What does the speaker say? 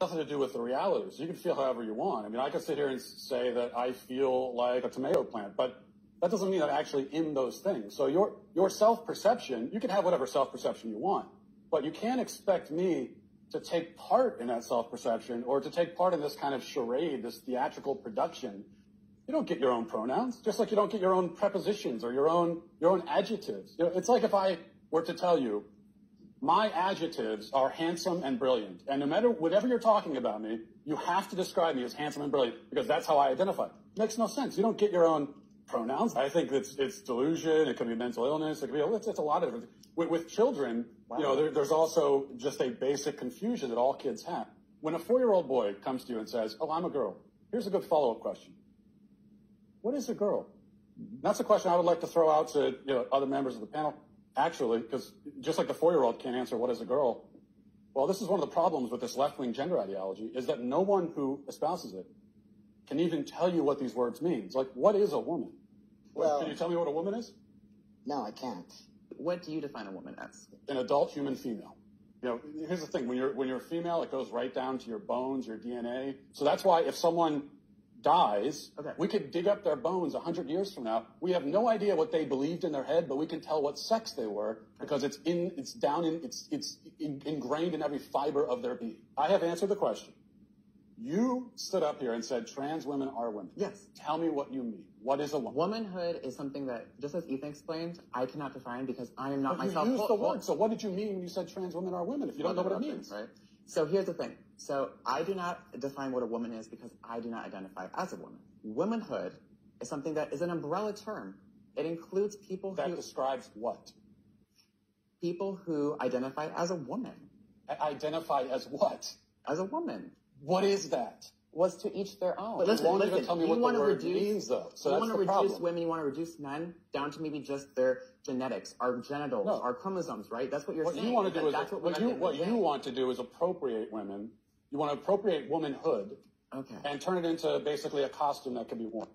nothing to do with the realities. You can feel however you want. I mean, I could sit here and say that I feel like a tomato plant, but that doesn't mean I'm actually in those things. So your your self-perception, you can have whatever self-perception you want, but you can't expect me to take part in that self-perception or to take part in this kind of charade, this theatrical production. You don't get your own pronouns, just like you don't get your own prepositions or your own your own adjectives. You know, it's like if I were to tell you my adjectives are handsome and brilliant. And no matter whatever you're talking about me, you have to describe me as handsome and brilliant because that's how I identify. It makes no sense. You don't get your own pronouns. I think it's it's delusion. It could be mental illness. It could be it's, it's a lot of different. With, with children, wow. you know, there, there's also just a basic confusion that all kids have. When a four-year-old boy comes to you and says, "Oh, I'm a girl," here's a good follow-up question: What is a girl? Mm-hmm. That's a question I would like to throw out to you know, other members of the panel actually, because just like the four-year-old can't answer what is a girl, well, this is one of the problems with this left-wing gender ideology is that no one who espouses it can even tell you what these words mean. Like, what is a woman? Well, can you tell me what a woman is? No, I can't. What do you define a woman as? An adult human female. You know, here's the thing: when you're when you're a female, it goes right down to your bones, your DNA. So that's why if someone dies, okay. we could dig up their bones a hundred years from now. We have no idea what they believed in their head, but we can tell what sex they were because it's in, it's down in, it's, it's in, ingrained in every fiber of their being. I have answered the question. You stood up here and said trans women are women. Yes. Tell me what you mean. What is a woman? Womanhood is something that, just as Ethan explained, I cannot define because I am not but myself. You used the word. So what did you mean when you said trans women are women? If you don't know what it means, right? So here's the thing. So I do not define what a woman is because I do not identify as a woman. Womanhood is something that is an umbrella term. It includes people that who describes what? People who identify as a woman. Identify as what? As a woman. What is that? Was to each their own. But listen, you listen, tell me you what want the to word reduce, means, though. So you want to reduce problem. women, you want to reduce men down to maybe just their genetics, our genitals, no. our chromosomes, right? That's what you're what saying. You want to do is, what, what you what you want to do is appropriate women. You want to appropriate womanhood okay. and turn it into basically a costume that can be worn.